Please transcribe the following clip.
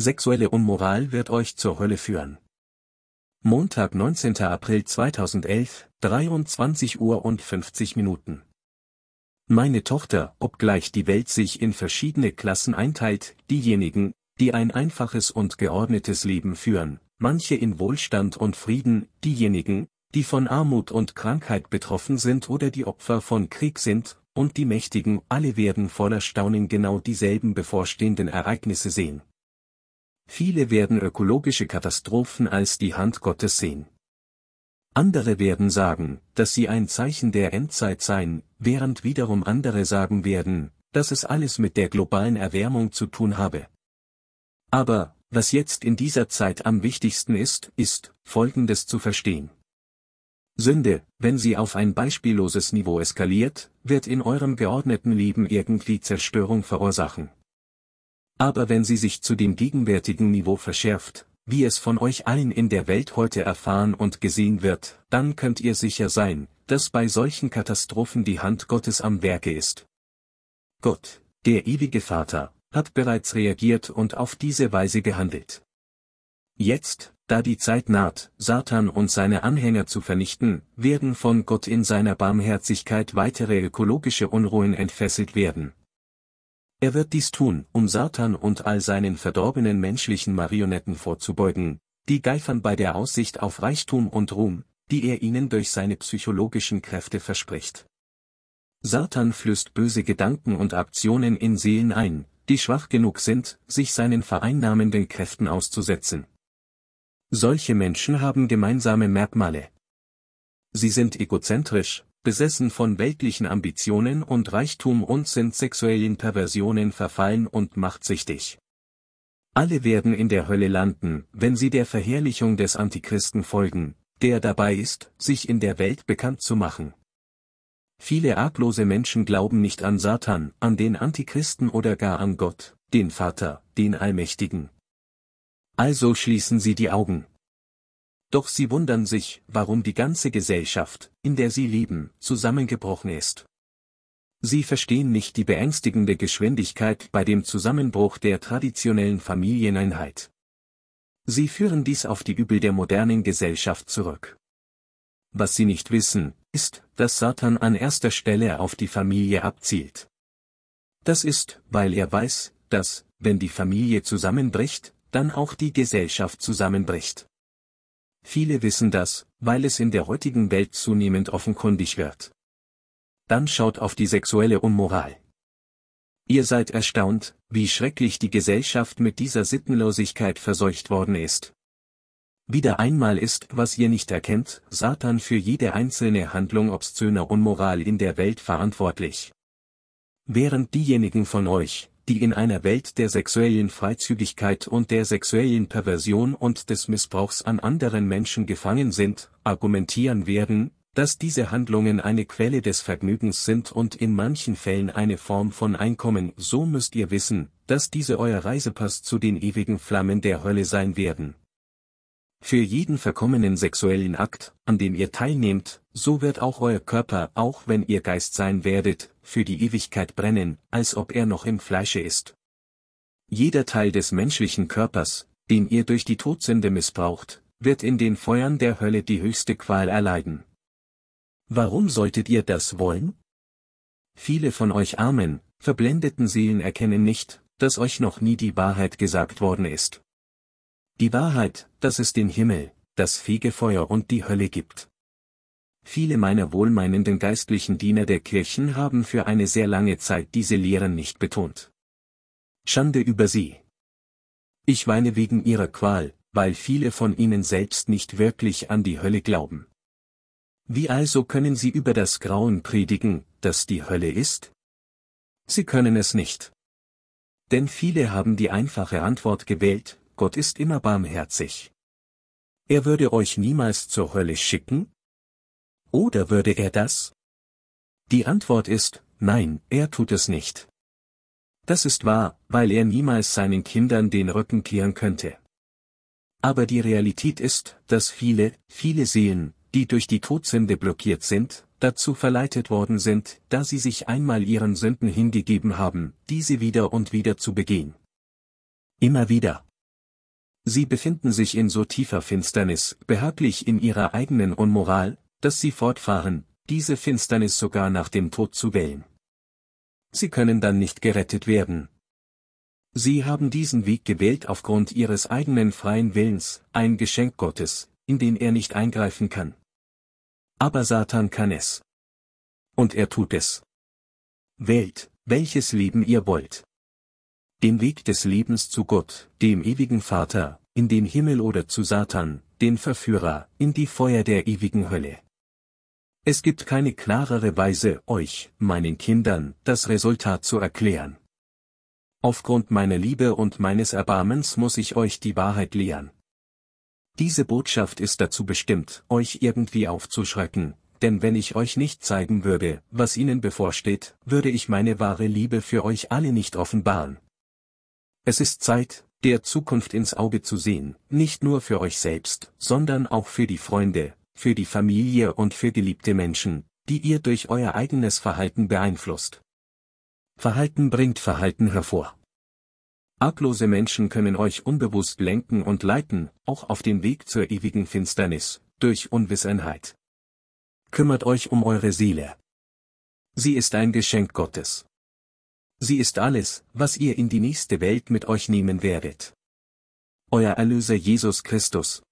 Sexuelle Unmoral wird euch zur Hölle führen. Montag 19. April 2011, 23 Uhr und 50 Minuten. Meine Tochter, obgleich die Welt sich in verschiedene Klassen einteilt, diejenigen, die ein einfaches und geordnetes Leben führen, manche in Wohlstand und Frieden, diejenigen, die von Armut und Krankheit betroffen sind oder die Opfer von Krieg sind, und die Mächtigen, alle werden voller Staunen genau dieselben bevorstehenden Ereignisse sehen. Viele werden ökologische Katastrophen als die Hand Gottes sehen. Andere werden sagen, dass sie ein Zeichen der Endzeit seien, während wiederum andere sagen werden, dass es alles mit der globalen Erwärmung zu tun habe. Aber, was jetzt in dieser Zeit am wichtigsten ist, ist, Folgendes zu verstehen. Sünde, wenn sie auf ein beispielloses Niveau eskaliert, wird in eurem geordneten Leben irgendwie Zerstörung verursachen. Aber wenn sie sich zu dem gegenwärtigen Niveau verschärft, wie es von euch allen in der Welt heute erfahren und gesehen wird, dann könnt ihr sicher sein, dass bei solchen Katastrophen die Hand Gottes am Werke ist. Gott, der ewige Vater, hat bereits reagiert und auf diese Weise gehandelt. Jetzt, da die Zeit naht, Satan und seine Anhänger zu vernichten, werden von Gott in seiner Barmherzigkeit weitere ökologische Unruhen entfesselt werden, er wird dies tun, um Satan und all seinen verdorbenen menschlichen Marionetten vorzubeugen, die geifern bei der Aussicht auf Reichtum und Ruhm, die er ihnen durch seine psychologischen Kräfte verspricht. Satan flößt böse Gedanken und Aktionen in Seelen ein, die schwach genug sind, sich seinen vereinnahmenden Kräften auszusetzen. Solche Menschen haben gemeinsame Merkmale. Sie sind egozentrisch, besessen von weltlichen Ambitionen und Reichtum und sind sexuellen Perversionen verfallen und machtsüchtig. Alle werden in der Hölle landen, wenn sie der Verherrlichung des Antichristen folgen, der dabei ist, sich in der Welt bekannt zu machen. Viele arglose Menschen glauben nicht an Satan, an den Antichristen oder gar an Gott, den Vater, den Allmächtigen. Also schließen sie die Augen. Doch sie wundern sich, warum die ganze Gesellschaft, in der sie leben, zusammengebrochen ist. Sie verstehen nicht die beängstigende Geschwindigkeit bei dem Zusammenbruch der traditionellen Familieneinheit. Sie führen dies auf die Übel der modernen Gesellschaft zurück. Was sie nicht wissen, ist, dass Satan an erster Stelle auf die Familie abzielt. Das ist, weil er weiß, dass, wenn die Familie zusammenbricht, dann auch die Gesellschaft zusammenbricht. Viele wissen das, weil es in der heutigen Welt zunehmend offenkundig wird. Dann schaut auf die sexuelle Unmoral. Ihr seid erstaunt, wie schrecklich die Gesellschaft mit dieser Sittenlosigkeit verseucht worden ist. Wieder einmal ist, was ihr nicht erkennt, Satan für jede einzelne Handlung obszöner Unmoral in der Welt verantwortlich. Während diejenigen von euch, die in einer Welt der sexuellen Freizügigkeit und der sexuellen Perversion und des Missbrauchs an anderen Menschen gefangen sind, argumentieren werden, dass diese Handlungen eine Quelle des Vergnügens sind und in manchen Fällen eine Form von Einkommen, so müsst ihr wissen, dass diese euer Reisepass zu den ewigen Flammen der Hölle sein werden. Für jeden verkommenen sexuellen Akt, an dem ihr teilnehmt, so wird auch euer Körper, auch wenn ihr Geist sein werdet, für die Ewigkeit brennen, als ob er noch im Fleische ist. Jeder Teil des menschlichen Körpers, den ihr durch die Todsünde missbraucht, wird in den Feuern der Hölle die höchste Qual erleiden. Warum solltet ihr das wollen? Viele von euch armen, verblendeten Seelen erkennen nicht, dass euch noch nie die Wahrheit gesagt worden ist. Die Wahrheit, dass es den Himmel, das Fegefeuer und die Hölle gibt. Viele meiner wohlmeinenden geistlichen Diener der Kirchen haben für eine sehr lange Zeit diese Lehren nicht betont. Schande über sie. Ich weine wegen ihrer Qual, weil viele von ihnen selbst nicht wirklich an die Hölle glauben. Wie also können sie über das Grauen predigen, das die Hölle ist? Sie können es nicht. Denn viele haben die einfache Antwort gewählt, Gott ist immer barmherzig. Er würde euch niemals zur Hölle schicken? Oder würde er das? Die Antwort ist, nein, er tut es nicht. Das ist wahr, weil er niemals seinen Kindern den Rücken kehren könnte. Aber die Realität ist, dass viele, viele Seelen, die durch die Todsünde blockiert sind, dazu verleitet worden sind, da sie sich einmal ihren Sünden hingegeben haben, diese wieder und wieder zu begehen. Immer wieder. Sie befinden sich in so tiefer Finsternis, behaglich in ihrer eigenen Unmoral, dass sie fortfahren, diese Finsternis sogar nach dem Tod zu wählen. Sie können dann nicht gerettet werden. Sie haben diesen Weg gewählt aufgrund ihres eigenen freien Willens, ein Geschenk Gottes, in den er nicht eingreifen kann. Aber Satan kann es. Und er tut es. Wählt, welches Leben ihr wollt. Den Weg des Lebens zu Gott, dem ewigen Vater, in den Himmel oder zu Satan, den Verführer, in die Feuer der ewigen Hölle. Es gibt keine klarere Weise, euch, meinen Kindern, das Resultat zu erklären. Aufgrund meiner Liebe und meines Erbarmens muss ich euch die Wahrheit lehren. Diese Botschaft ist dazu bestimmt, euch irgendwie aufzuschrecken, denn wenn ich euch nicht zeigen würde, was ihnen bevorsteht, würde ich meine wahre Liebe für euch alle nicht offenbaren. Es ist Zeit, der Zukunft ins Auge zu sehen, nicht nur für euch selbst, sondern auch für die Freunde, für die Familie und für geliebte Menschen, die ihr durch euer eigenes Verhalten beeinflusst. Verhalten bringt Verhalten hervor. Arglose Menschen können euch unbewusst lenken und leiten, auch auf den Weg zur ewigen Finsternis, durch Unwissenheit. Kümmert euch um eure Seele. Sie ist ein Geschenk Gottes. Sie ist alles, was ihr in die nächste Welt mit euch nehmen werdet. Euer Erlöser Jesus Christus,